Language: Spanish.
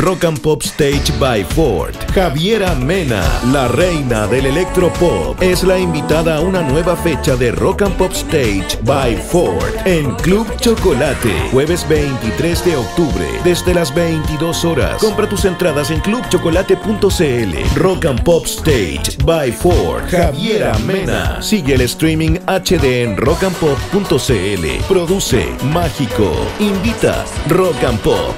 Rock and Pop Stage by Ford. Javiera Mena, la reina del electropop, es la invitada a una nueva fecha de Rock and Pop Stage by Ford en Club Chocolate, jueves 23 de octubre, desde las 22 horas. Compra tus entradas en clubchocolate.cl. Rock and Pop Stage by Ford. Javiera Mena. Sigue el streaming HD en rockandpop.cl. Produce Mágico. Invita Rock and Pop.